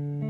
you